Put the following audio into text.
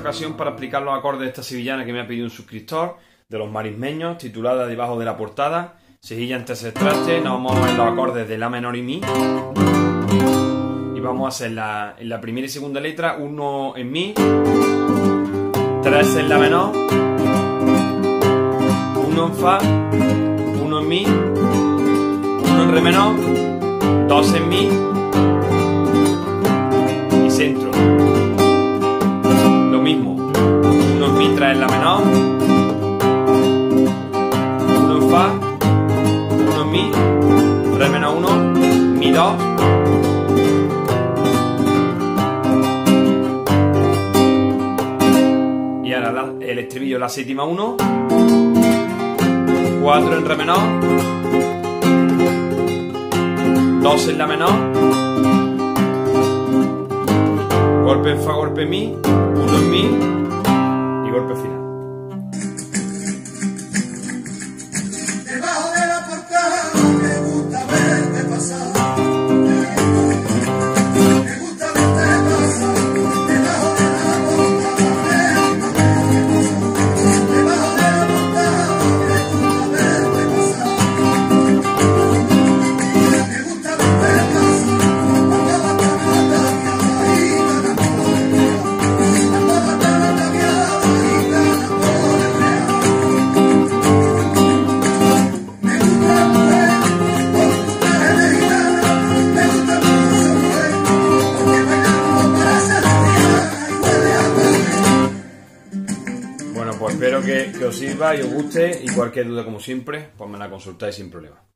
ocasión para explicar los acordes de esta sevillana que me ha pedido un suscriptor, de los marismeños, titulada debajo de la portada. Sejilla en tercer traste, nos vamos a ver los acordes de La menor y Mi. Y vamos a hacer la, en la primera y segunda letra, uno en Mi, tres en La menor, uno en Fa, uno en Mi, uno en Re menor, dos en Mi menor, uno en Fa, uno en Mi, Re menor uno, Mi dos, y ahora el estribillo la séptima 1 4 en re menor. 2 en la menor. Golpe en fa golpe en mi 1 en mi golpe final espero que, que os sirva y os guste y cualquier duda como siempre pues me la consultáis sin problema